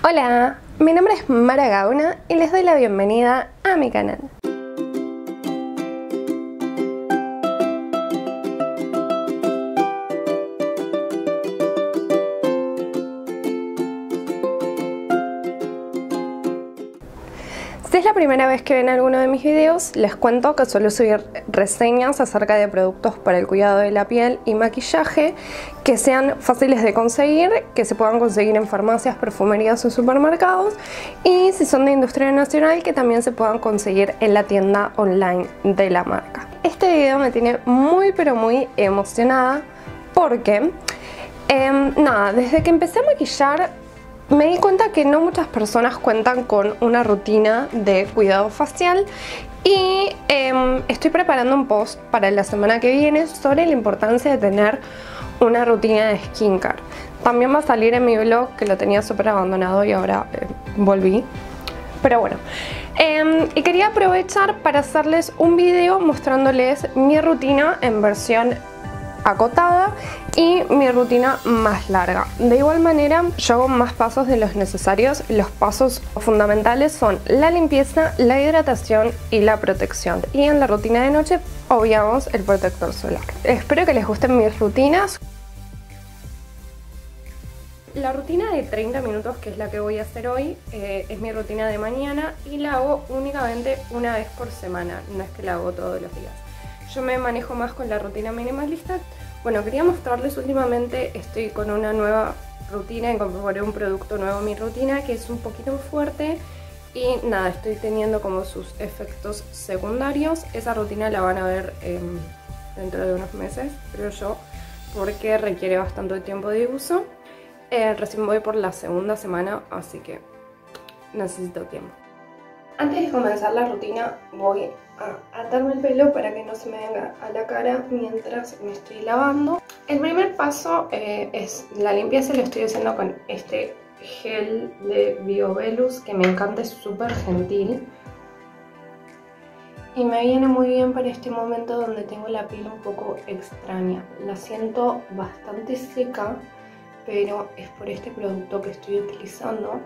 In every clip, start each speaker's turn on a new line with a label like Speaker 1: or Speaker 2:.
Speaker 1: Hola, mi nombre es Mara Gauna y les doy la bienvenida a mi canal. Primera vez que ven alguno de mis videos, les cuento que suelo subir reseñas acerca de productos para el cuidado de la piel y maquillaje que sean fáciles de conseguir, que se puedan conseguir en farmacias, perfumerías o supermercados y si son de industria nacional que también se puedan conseguir en la tienda online de la marca. Este video me tiene muy pero muy emocionada porque em, nada, desde que empecé a maquillar me di cuenta que no muchas personas cuentan con una rutina de cuidado facial y em, estoy preparando un post para la semana que viene sobre la importancia de tener una rutina de skincare. También va a salir en mi blog que lo tenía súper abandonado y ahora eh, volví. Pero bueno, em, y quería aprovechar para hacerles un video mostrándoles mi rutina en versión acotada y mi rutina más larga. De igual manera yo hago más pasos de los necesarios. Los pasos fundamentales son la limpieza, la hidratación y la protección. Y en la rutina de noche obviamos el protector solar. Espero que les gusten mis rutinas. La rutina de 30 minutos, que es la que voy a hacer hoy, eh, es mi rutina de mañana y la hago únicamente una vez por semana, no es que la hago todos los días. Yo me manejo más con la rutina minimalista. Bueno, quería mostrarles últimamente, estoy con una nueva rutina, incorporé un producto nuevo a mi rutina que es un poquito fuerte y nada, estoy teniendo como sus efectos secundarios. Esa rutina la van a ver em, dentro de unos meses, creo yo, porque requiere bastante tiempo de uso. Eh, recién voy por la segunda semana, así que necesito tiempo. Antes de comenzar la rutina voy a atarme el pelo para que no se me venga a la cara mientras me estoy lavando. El primer paso eh, es la limpieza, lo estoy haciendo con este gel de Biovelus que me encanta, es súper gentil. Y me viene muy bien para este momento donde tengo la piel un poco extraña. La siento bastante seca, pero es por este producto que estoy utilizando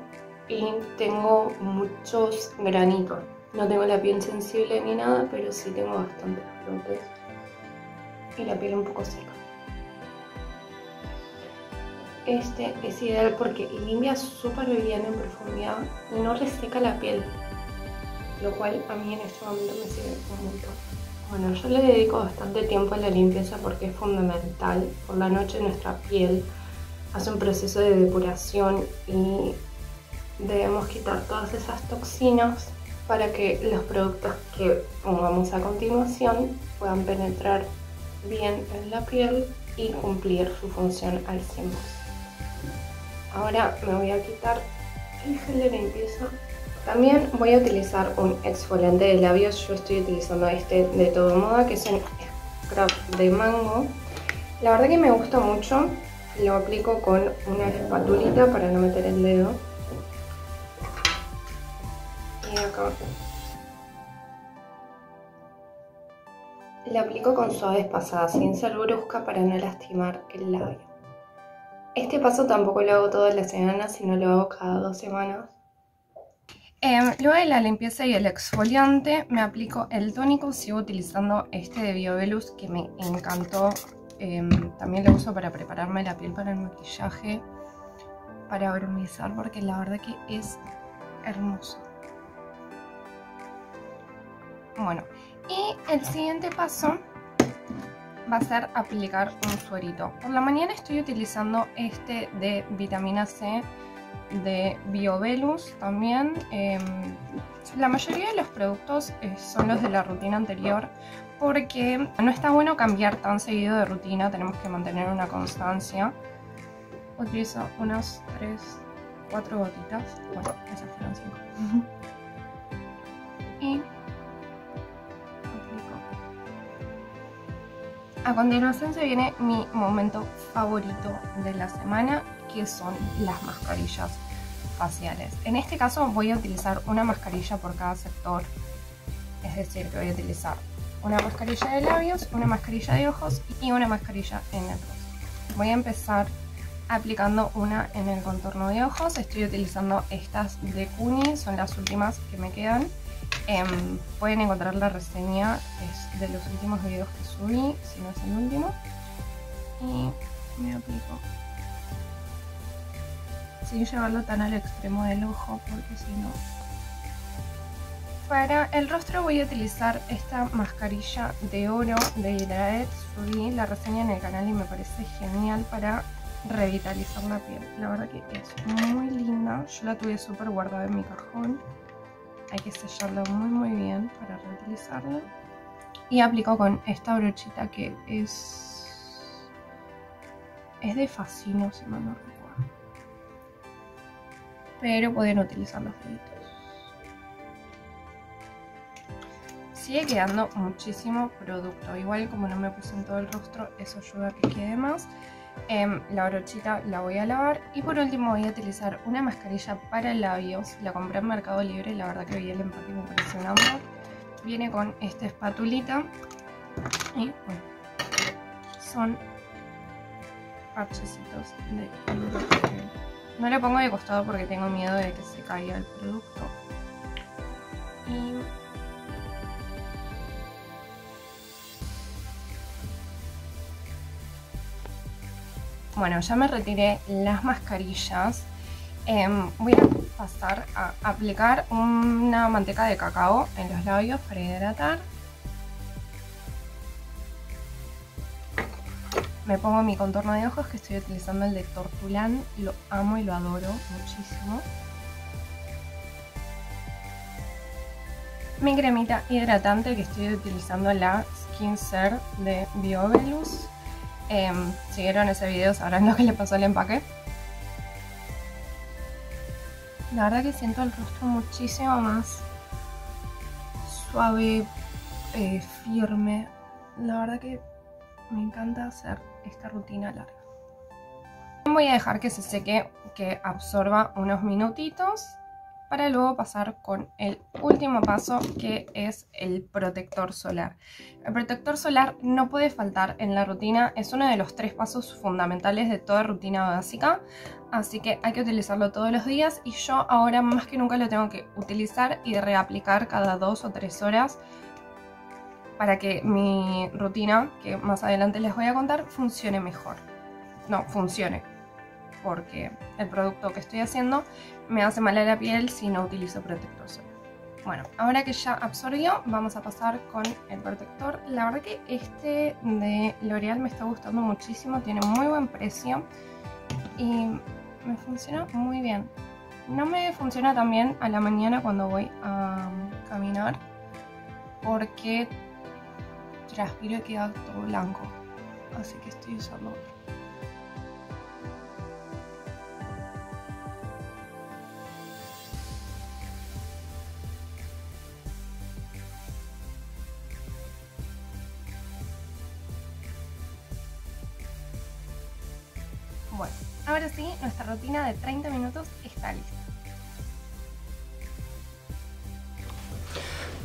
Speaker 1: y tengo muchos granitos. No tengo la piel sensible ni nada, pero sí tengo bastantes brotes y la piel un poco seca. Este es ideal porque limpia súper bien en profundidad y no reseca la piel, lo cual a mí en este momento me sirve un montón. Bueno, yo le dedico bastante tiempo a la limpieza porque es fundamental. Por la noche nuestra piel hace un proceso de depuración y debemos quitar todas esas toxinas para que los productos que pongamos a continuación puedan penetrar bien en la piel y cumplir su función al 100%. Ahora me voy a quitar el gel de limpieza. También voy a utilizar un exfoliante de labios. Yo estoy utilizando este de todo moda, que es un scrub de mango. La verdad que me gusta mucho. Lo aplico con una espatulita para no meter el dedo acá. Le aplico con suaves pasadas, sin ser brusca para no lastimar el labio. Este paso tampoco lo hago todas las semanas, sino lo hago cada dos semanas. Em, luego de la limpieza y el exfoliante, me aplico el tónico. Sigo utilizando este de Biovelus que me encantó. Em, también lo uso para prepararme la piel para el maquillaje, para brumizar, porque la verdad que es hermoso. Bueno, y el siguiente paso va a ser aplicar un suerito. Por la mañana estoy utilizando este de vitamina C de Biovelus también. Em, la mayoría de los productos eh, son los de la rutina anterior porque no está bueno cambiar tan seguido de rutina, tenemos que mantener una constancia. Utilizo unas 3, 4 gotitas, bueno, esas fueron 5. y A continuación se viene mi momento favorito de la semana, que son las mascarillas faciales. En este caso voy a utilizar una mascarilla por cada sector, es decir, que voy a utilizar una mascarilla de labios, una mascarilla de ojos y una mascarilla en el rostro. Voy a empezar aplicando una en el contorno de ojos. Estoy utilizando estas de Kuni, son las últimas que me quedan. Em, pueden encontrar la reseña, es de los últimos videos que subí, si no es el último. Y me aplico. Sin llevarlo tan al extremo del ojo, porque si no... Para el rostro voy a utilizar esta mascarilla de oro de Hydraet. Subí la reseña en el canal y me parece genial para revitalizar la piel. La verdad que es muy linda. Yo la tuve súper guardada en mi cajón. Hay que sellarla muy muy bien para reutilizarla. Y aplico con esta brochita que es... Es de Fascino, si mal no recuerdo. Pero pueden utilizar los deditos. Sigue quedando muchísimo producto. Igual como no me puse en todo el rostro, eso ayuda a que quede más. Em, la brochita la voy a lavar y por último voy a utilizar una mascarilla para labios. La compré en Mercado Libre, la verdad que vi el empaque y me pareció un amor. Viene con esta espatulita y bueno, son parchecitos de No la pongo de costado porque tengo miedo de que se caiga el producto. Y Bueno, ya me retiré las mascarillas. Em, voy a pasar a aplicar una manteca de cacao en los labios para hidratar. Me pongo mi contorno de ojos que estoy utilizando el de Tortulan. Lo amo y lo adoro muchísimo. Mi cremita hidratante que estoy utilizando la Skin Care de Biovelus. Eh, si vieron ese video sabrán lo que le pasó al empaque. La verdad que siento el rostro muchísimo más suave, eh, firme. La verdad que me encanta hacer esta rutina larga. Voy a dejar que se seque, que absorba unos minutitos para luego pasar con el último paso que es el protector solar. El protector solar no puede faltar en la rutina, es uno de los tres pasos fundamentales de toda rutina básica, así que hay que utilizarlo todos los días y yo ahora más que nunca lo tengo que utilizar y reaplicar cada dos o tres horas para que mi rutina, que más adelante les voy a contar, funcione mejor. No, funcione, porque el producto que estoy haciendo me hace mal a la piel si no utilizo protector solar. Bueno, ahora que ya absorbió, vamos a pasar con el protector. La verdad que este de L'Oreal me está gustando muchísimo, tiene muy buen precio y me funciona muy bien. No me funciona tan bien a la mañana cuando voy a caminar porque transpiro y queda todo blanco. Así que estoy usando otro. Nuestra rutina de 30 minutos está lista.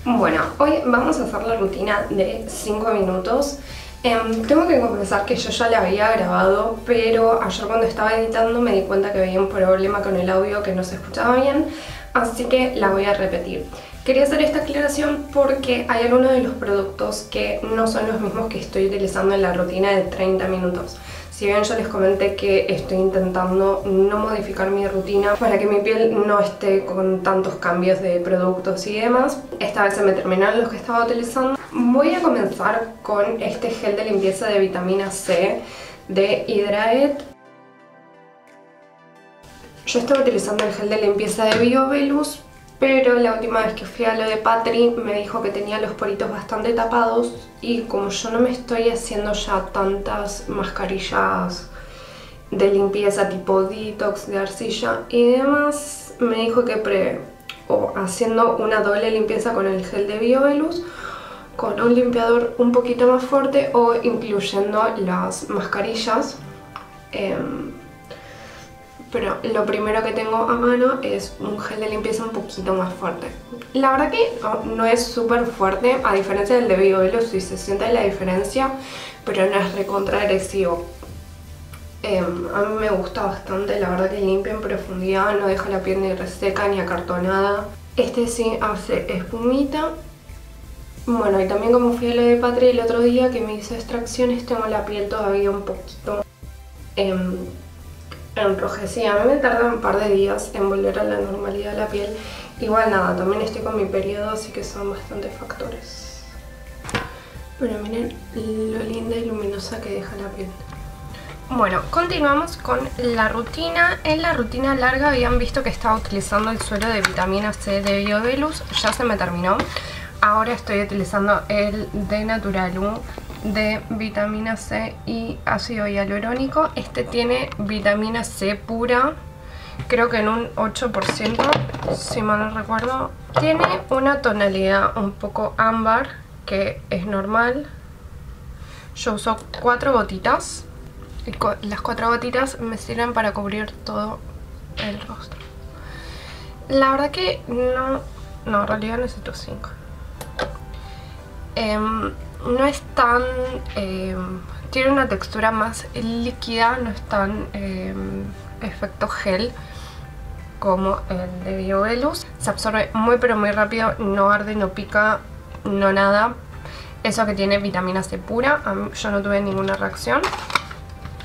Speaker 1: Bueno, hoy vamos a hacer la rutina de 5 minutos. Em, tengo que confesar que yo ya la había grabado, pero ayer cuando estaba editando me di cuenta que había un problema con el audio que no se escuchaba bien, así que la voy a repetir. Quería hacer esta aclaración porque hay algunos de los productos que no son los mismos que estoy utilizando en la rutina de 30 minutos. Si bien yo les comenté que estoy intentando no modificar mi rutina para que mi piel no esté con tantos cambios de productos y demás, esta vez se me terminaron los que estaba utilizando. Voy a comenzar con este gel de limpieza de vitamina C de Hydraet. Yo estaba utilizando el gel de limpieza de BioVelus pero la última vez que fui a lo de Patri me dijo que tenía los poritos bastante tapados y como yo no me estoy haciendo ya tantas mascarillas de limpieza tipo detox de arcilla y demás, me dijo que pre o haciendo una doble limpieza con el gel de BioVelus con un limpiador un poquito más fuerte o incluyendo las mascarillas em, pero lo primero que tengo a mano es un gel de limpieza un poquito más fuerte. La verdad que no, es súper fuerte, a diferencia del de Biovelo, sí se siente la diferencia, pero no es recontra agresivo. Em, a mí me gusta bastante, la verdad que limpia en profundidad, no deja la piel ni reseca ni acartonada. Este sí hace espumita. Bueno, y también como fui a lo de Patria el otro día que me hizo extracciones, tengo la piel todavía un poquito em, enrojecida. A mí me tarda un par de días en volver a la normalidad la piel. Igual nada, también estoy con mi periodo, así que son bastantes factores. Pero miren lo linda y luminosa que deja la piel. Bueno, continuamos con la rutina. En la rutina larga habían visto que estaba utilizando el suero de vitamina C de Biovelus. Ya se me terminó. Ahora estoy utilizando el de Naturalum de vitamina C y ácido hialurónico. Este tiene vitamina C pura, creo que en un 8%, si mal no recuerdo. Tiene una tonalidad un poco ámbar, que es normal. Yo uso cuatro gotitas las cuatro gotitas me sirven para cubrir todo el rostro. La verdad que no... No, en realidad necesito cinco. Em, no es tan... Em, tiene una textura más líquida, no es tan em, efecto gel como el de Biovelus. Se absorbe muy pero muy rápido, no arde, no pica, no nada. Eso que tiene vitamina C pura, yo no tuve ninguna reacción.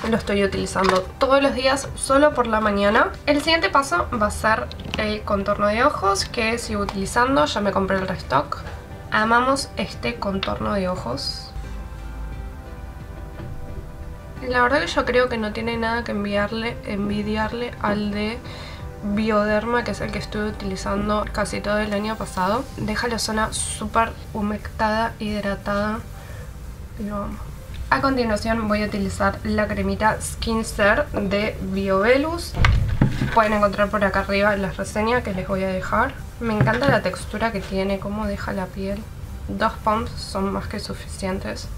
Speaker 1: Lo estoy utilizando todos los días, solo por la mañana. El siguiente paso va a ser el contorno de ojos, que sigo utilizando. Ya me compré el restock. Amamos este contorno de ojos. La verdad que yo creo que no tiene nada que envidiarle al de Bioderma, que es el que estuve utilizando casi todo el año pasado. Deja la zona súper humectada, hidratada. Lo. A continuación voy a utilizar la cremita Skin de BioVelus. Pueden encontrar por acá arriba las reseñas que les voy a dejar. Me encanta la textura que tiene, cómo deja la piel. Dos pumps son más que suficientes.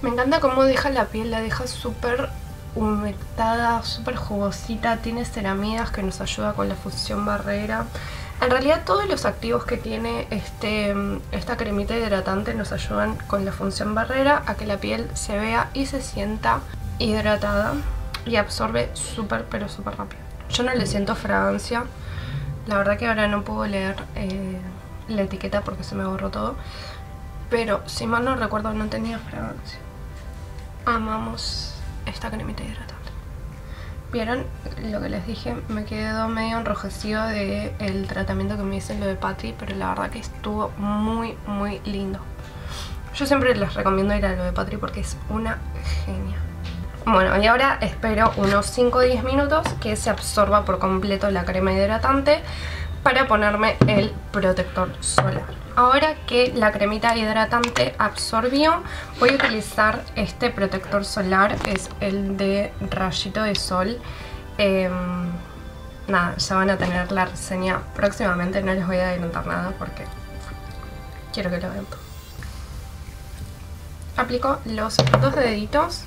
Speaker 1: Me encanta cómo deja la piel, la deja súper humectada, súper jugosita. Tiene ceramidas que nos ayuda con la fusión barrera. En realidad todos los activos que tiene este, esta cremita hidratante nos ayudan con la función barrera a que la piel se vea y se sienta hidratada y absorbe súper pero súper rápido. Yo no le siento fragancia, la verdad que ahora no puedo leer eh, la etiqueta porque se me borró todo, pero si mal no recuerdo no tenía fragancia. Amamos esta cremita hidratante. Vieron lo que les dije, me quedó medio enrojecido del el tratamiento que me hice lo de Patty, pero la verdad que estuvo muy muy lindo. Yo siempre les recomiendo ir a lo de Patty porque es una genia. Bueno, y ahora espero unos 5 o 10 minutos que se absorba por completo la crema hidratante para ponerme el protector solar. Ahora que la cremita hidratante absorbió, voy a utilizar este protector solar, es el de rayito de sol. Em, nada, ya van a tener la reseña próximamente, no les voy a adelantar nada porque quiero que lo vean. Aplico los dos deditos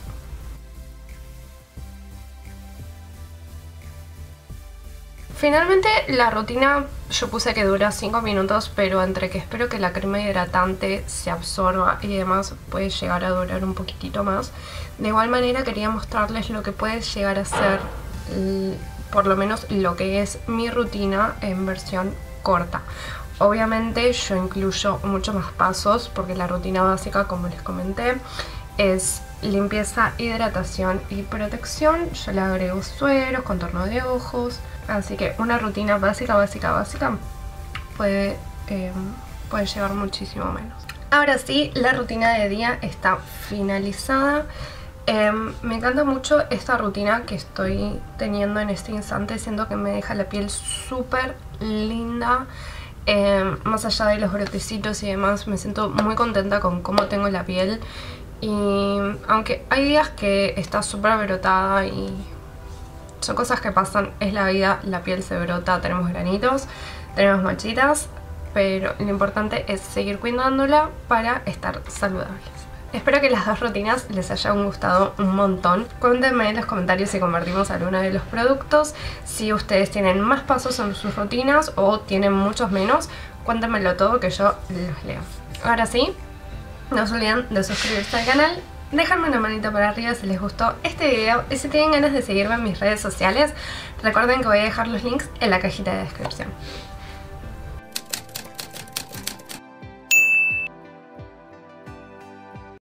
Speaker 1: Finalmente la rutina yo puse que dura 5 minutos, pero entre que espero que la crema hidratante se absorba y demás puede llegar a durar un poquitito más. De igual manera quería mostrarles lo que puede llegar a ser, por lo menos lo que es mi rutina en versión corta. Obviamente yo incluyo muchos más pasos porque la rutina básica, como les comenté, es limpieza, hidratación y protección. Yo le agrego sueros, contorno de ojos, Así que una rutina básica, básica, básica puede, eh, puede llevar muchísimo menos. Ahora sí, la rutina de día está finalizada. Em, me encanta mucho esta rutina que estoy teniendo en este instante, siento que me deja la piel súper linda. Em, más allá de los brotecitos y demás, me siento muy contenta con cómo tengo la piel. Y aunque hay días que está súper brotada y son cosas que pasan, es la vida, la piel se brota, tenemos granitos, tenemos manchitas, pero lo importante es seguir cuidándola para estar saludables. Espero que las dos rutinas les hayan gustado un montón. Cuéntenme en los comentarios si convertimos alguno de los productos, si ustedes tienen más pasos en sus rutinas o tienen muchos menos, cuéntenmelo todo que yo los leo. Ahora sí, No se olviden de suscribirse al canal, dejarme una manita por arriba si les gustó este video y si tienen ganas de seguirme en mis redes sociales, recuerden que voy a dejar los links en la cajita de descripción.